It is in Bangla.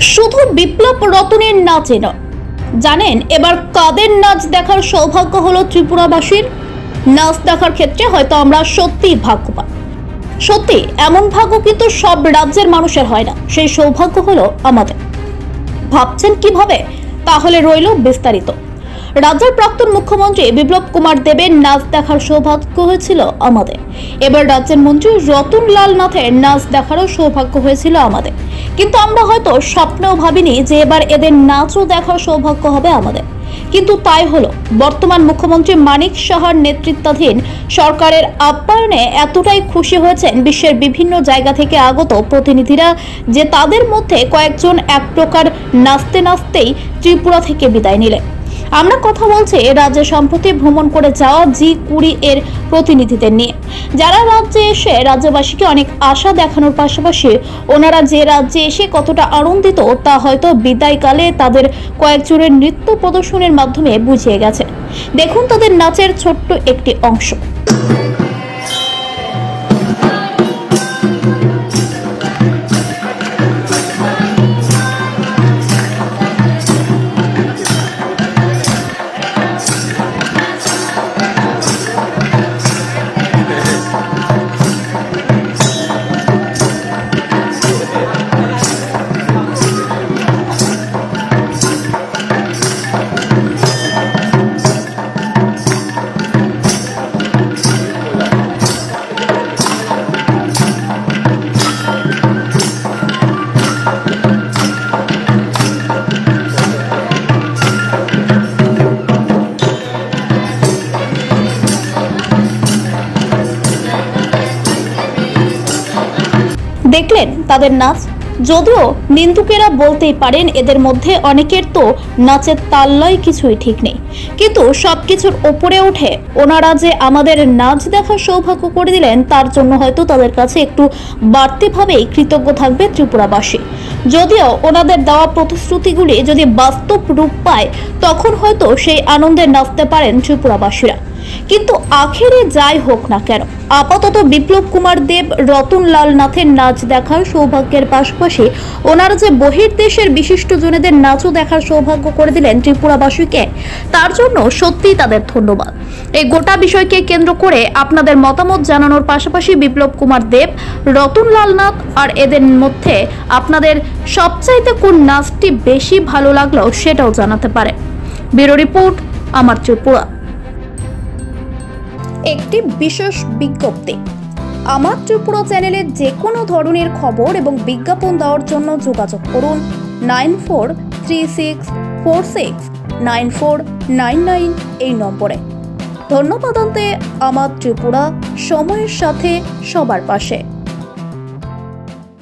শুধু বিপ্লব রতনের নাচে নয়। জানেন, এবার কাদের নাচ দেখার সৌভাগ্য হলো ত্রিপুরাবাসীর? নাচ দেখার ক্ষেত্রে হয়তো আমরা সত্যিই ভাগ্যবান। সত্যি, এমন ভাগ্য কিন্তু সব রাজ্যের মানুষের হয় না। সেই সৌভাগ্য হলো আমাদের। ভাবছেন কীভাবে? তাহলে রইল বিস্তারিত। রাজ্যের প্রাক্তন মুখ্যমন্ত্রী বিপ্লব কুমার দেবের নাচ দেখার সৌভাগ্য হয়েছিল আমাদের। এবার রাজ্যের মন্ত্রী রতনলাল নাথের নাচ দেখারও সৌভাগ্য হয়েছিল আমাদের। কিন্তু আমরা হয়তো স্বপ্নেও ভাবিনি যে এবার এদের নাচও দেখার সৌভাগ্য হবে আমাদের। কিন্তু তাই হলো, বর্তমান মুখ্যমন্ত্রী মানিক সাহার নেতৃত্বাধীন সরকারের আপ্যায়নে এতটাই খুশি হয়েছেন বিশ্বের বিভিন্ন জায়গা থেকে আগত প্রতিনিধিরা যে তাদের মধ্যে কয়েকজন এক প্রকার নাচতে নাচতেই ত্রিপুরা থেকে বিদায় নিলেন। আমরা কথা বলছি রাজ্যে সম্প্রতি ভ্রমণ করে যাওয়া জি কুড়ি এর প্রতিনিধিদের নিয়ে। যারা রাজ্যে এসে রাজ্যবাসীকে অনেক আশা দেখানোর পাশাপাশি ওনারা যে রাজ্যে এসে কতটা আনন্দিত তা হয়তো বিদায়কালে তাদের কয়েকজনের নৃত্য প্রদর্শনের মাধ্যমে বুঝিয়ে গেছে। দেখুন তাদের নাচের ছোট্ট একটি অংশ। দেখলেন তাদের নাচ। যদিও নিন্দুকেরা বলতেই পারেন এদের মধ্যে অনেকের তো নাচের তাল্লয় কিছুই ঠিক নেই। কিন্তু সবকিছুর ওপরে উঠে ওনারা যে আমাদের নাচ দেখার সৌভাগ্য করে দিলেন, তার জন্য হয়তো তাদের কাছে একটু বাড়তিভাবেই কৃতজ্ঞ থাকবে ত্রিপুরাবাসী। যদিও ওনাদের দেওয়া প্রতিশ্রুতিগুলি যদি বাস্তব রূপ পায়, তখন হয়তো সেই আনন্দে নাচতে পারেন ত্রিপুরাবাসীরা। কিন্তু আখেরে যাই হোক না কেন, আপাতত বিপ্লব কুমার দেব রতনলাল নাথের নাচ দেখার সৌভাগ্যের পাশাপাশি ওনারা যে বহির্দেশের বিশিষ্ট জনেদের নাচও দেখার সৌভাগ্য করে দিলেন ত্রিপুরাবাসীকে, তার জন্য সত্যিই তাদের ধন্যবাদ। এই গোটা বিষয়কে কেন্দ্র করে আপনাদের মতামত জানানোর পাশাপাশি বিপ্লব কুমার দেব, রতনলাল নাথ আর এদের মধ্যে আপনাদের সবচাইতে কোন নাচটি বেশি ভালো লাগল সেটাও জানাতে পারে ব্যুরো রিপোর্ট, আমার ত্রিপুরা। একটি বিশেষ বিজ্ঞপ্তি। আমার ত্রিপুরা চ্যানেলে যে কোনো ধরনের খবর এবং বিজ্ঞাপন দেওয়ার জন্য যোগাযোগ করুন nine four three six four six nine four nine nine এই নম্বরে। ধন্যবাদ আমার ত্রিপুরা সময়ের সাথে সবার পাশে।